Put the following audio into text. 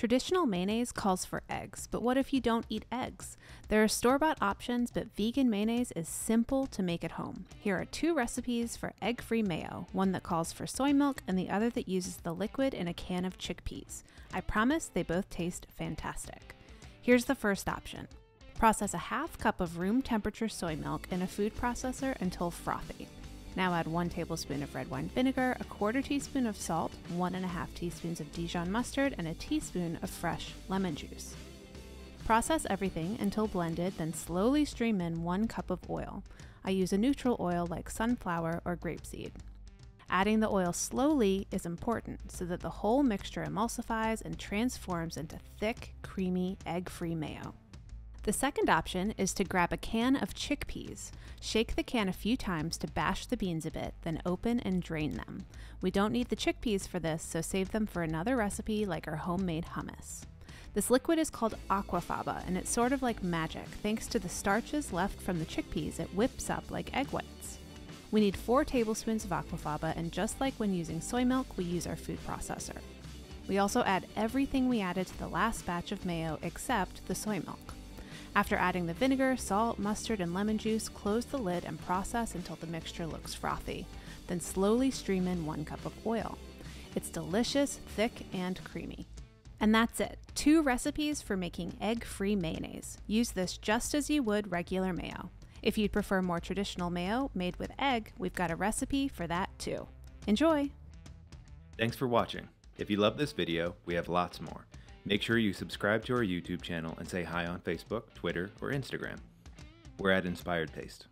Traditional mayonnaise calls for eggs, but what if you don't eat eggs? There are store bought options, but vegan mayonnaise is simple to make at home. Here are two recipes for egg free mayo one that calls for soy milk, and the other that uses the liquid in a can of chickpeas. I promise they both taste fantastic. Here's the first option process a half cup of room temperature soy milk in a food processor until frothy. Now add one tablespoon of red wine vinegar, a quarter teaspoon of salt, one and a half teaspoons of Dijon mustard, and a teaspoon of fresh lemon juice. Process everything until blended, then slowly stream in one cup of oil. I use a neutral oil like sunflower or grapeseed. Adding the oil slowly is important so that the whole mixture emulsifies and transforms into thick, creamy, egg free mayo. The second option is to grab a can of chickpeas. Shake the can a few times to bash the beans a bit, then open and drain them. We don't need the chickpeas for this, so save them for another recipe like our homemade hummus. This liquid is called aquafaba, and it's sort of like magic. Thanks to the starches left from the chickpeas, it whips up like egg whites. We need 4 tablespoons of aquafaba, and just like when using soy milk, we use our food processor. We also add everything we added to the last batch of mayo except the soy milk. After adding the vinegar, salt, mustard, and lemon juice, close the lid and process until the mixture looks frothy. Then slowly stream in one cup of oil. It's delicious, thick, and creamy. And that's it. Two recipes for making egg free mayonnaise. Use this just as you would regular mayo. If you'd prefer more traditional mayo made with egg, we've got a recipe for that too. Enjoy! Thanks for watching. If you love this video, we have lots more. Make sure you subscribe to our YouTube channel and say hi on Facebook, Twitter, or Instagram. We're at Inspired Taste.